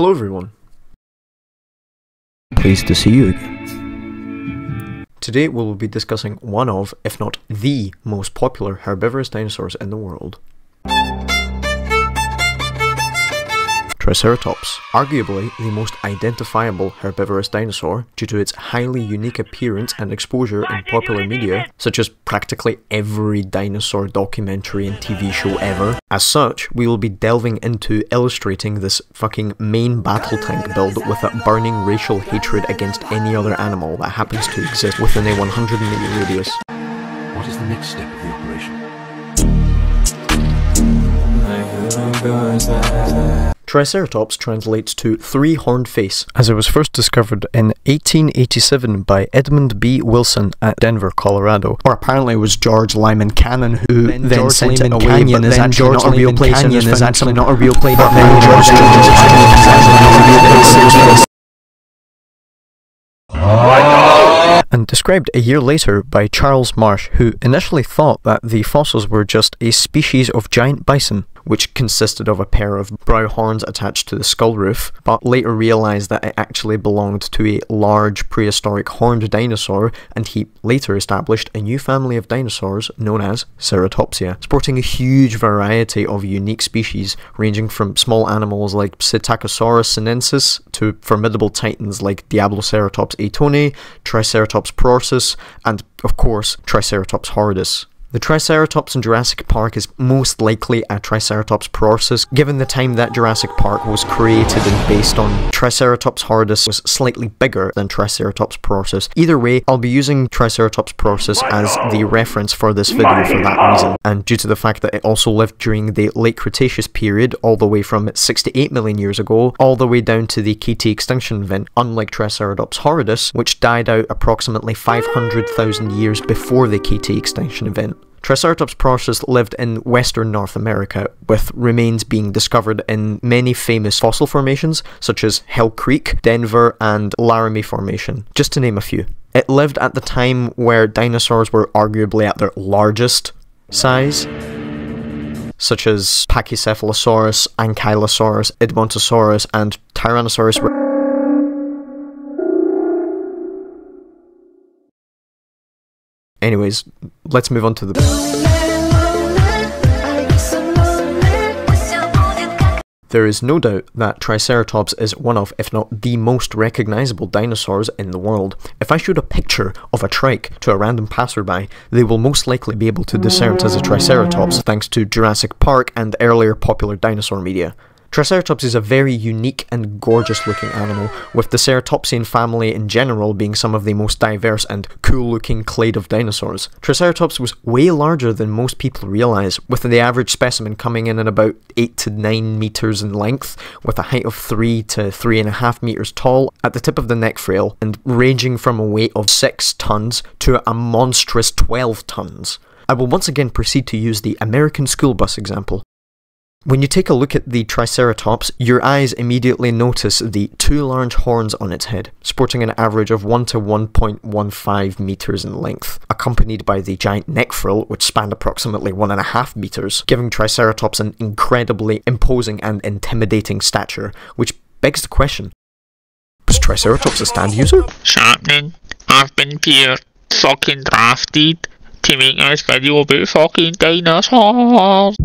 Hello everyone. Pleased to see you again. Today we will be discussing one of, if not the, most popular herbivorous dinosaurs in the world. Triceratops, arguably the most identifiable herbivorous dinosaur due to its highly unique appearance and exposure in popular media, such as practically every dinosaur documentary and TV show ever. As such, we will be delving into illustrating this fucking main battle tank build with a burning racial hatred against any other animal that happens to exist within a 100 meter radius. What is the next step of the operation? Triceratops translates to three horned face, as it was first discovered in 1887 by Edmund B. Wilson at Denver, Colorado. Or apparently it was George Lyman Cannon who then, then sent sent it it away, Canyon but then George not a real Lyman place Canyon is actually not a real place. but then George Lyman Lyman is actually not a real place and is found to- and described a year later by Charles Marsh, who initially thought that the fossils were just a species of giant bison, which consisted of a pair of brow horns attached to the skull roof, but later realized that it actually belonged to a large prehistoric horned dinosaur, and he later established a new family of dinosaurs known as Ceratopsia, sporting a huge variety of unique species, ranging from small animals like Psittacosaurus sinensis to formidable titans like Diabloceratops eatoni, Triceratops prorsus, and of course Triceratops horridus. The Triceratops in Jurassic Park is most likely a Triceratops prorsus, given the time that Jurassic Park was created and based on Triceratops horridus was slightly bigger than Triceratops prorsus. Either way, I'll be using Triceratops prorsus as the reference for this video for that reason, and due to the fact that it also lived during the late Cretaceous period, all the way from 68 million years ago, all the way down to the KT extinction event, unlike Triceratops horridus, which died out approximately 500,000 years before the KT extinction event. Triceratops prorsus lived in western North America, with remains being discovered in many famous fossil formations, such as Hell Creek, Denver, and Laramie Formation, just to name a few. It lived at the time where dinosaurs were arguably at their largest size, such as Pachycephalosaurus, Ankylosaurus, Edmontosaurus, and Tyrannosaurus. Anyways, let's move on to the. There is no doubt that Triceratops is one of, if not the most recognizable dinosaurs in the world. If I showed a picture of a trike to a random passerby, they will most likely be able to discern it as a Triceratops thanks to Jurassic Park and earlier popular dinosaur media. Triceratops is a very unique and gorgeous looking animal, with the Ceratopsian family in general being some of the most diverse and cool looking clade of dinosaurs. Triceratops was way larger than most people realise, with the average specimen coming in at about 8 to 9 metres in length, with a height of 3 to 3.5 metres tall at the tip of the neck frill, and ranging from a weight of 6 tonnes to a monstrous 12 tonnes. I will once again proceed to use the American school bus example. When you take a look at the Triceratops, your eyes immediately notice the two large horns on its head, sporting an average of 1 to 1.15 meters in length, accompanied by the giant neck frill, which spanned approximately 1.5 meters, giving Triceratops an incredibly imposing and intimidating stature, which begs the question was Triceratops a stand user? Sharpening. I've been here fucking drafted to make this video about fucking dinosaurs.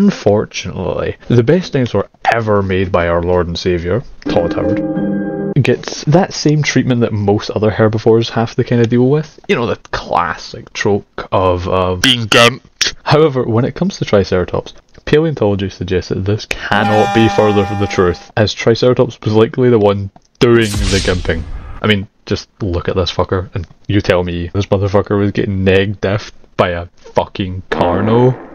Unfortunately, the best dinosaur ever made by our Lord and Saviour, Todd Howard, gets that same treatment that most other herbivores have to kind of deal with. You know, the classic trope of uh, Being gimped. However, when it comes to Triceratops, paleontology suggests that this cannot be further from the truth, as Triceratops was likely the one doing the gimping. I mean, just look at this fucker, and you tell me this motherfucker was getting neg deft by a fucking Carno?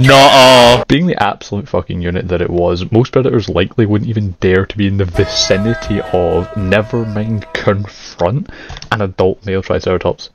Nuh-uh. Being the absolute fucking unit that it was, most predators likely wouldn't even dare to be in the vicinity of, never mind confront, an adult male Triceratops.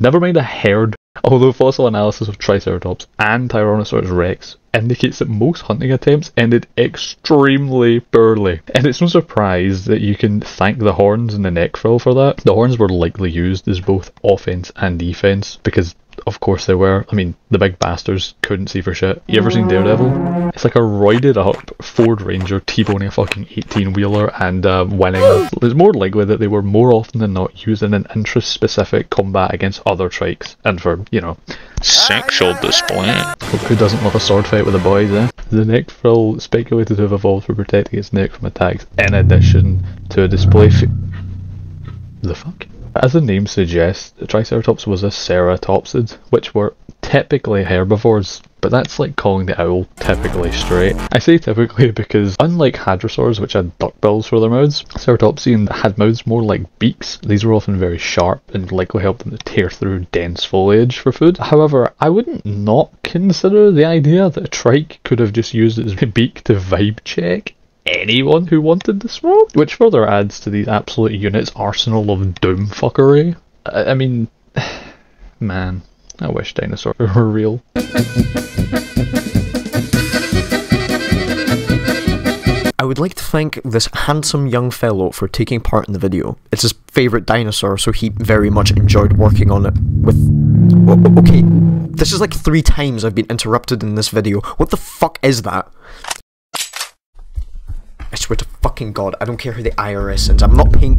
Never mind a herd Although fossil analysis of Triceratops and Tyrannosaurus rex indicates that most hunting attempts ended extremely poorly. And it's no surprise that you can thank the horns and the neck frill for that. The horns were likely used as both offense and defense because of course they were. I mean, the big bastards couldn't see for shit. You ever seen Daredevil? It's like a roided up Ford Ranger T-boning a fucking 18 wheeler and uh, winning. It's more likely that they were more often than not used in an intraspecific combat against other trikes and for, you know, Sexual display. who doesn't love a sword fight with the boys, eh? The neck frill speculated to have evolved for protecting its neck from attacks, in addition to a display. The fuck? As the name suggests, the Triceratops was a ceratopsid, which were typically herbivores, but that's like calling the owl typically straight. I say typically because unlike hadrosaurs, which had duckbills for their mouths, ceratopsian had mouths more like beaks. These were often very sharp and likely helped them to tear through dense foliage for food. However, I wouldn't not consider the idea that a trike could have just used its beak to vibe check anyone who wanted this smoke, which further adds to the absolute unit's arsenal of doom fuckery. I, I mean, man, I wish dinosaurs were real. I would like to thank this handsome young fellow for taking part in the video. It's his favourite dinosaur, so he very much enjoyed working on it with... Okay, this is like three times I've been interrupted in this video. What the fuck is that? Swear to fucking god, I don't care who the IRS is, I'm not paying...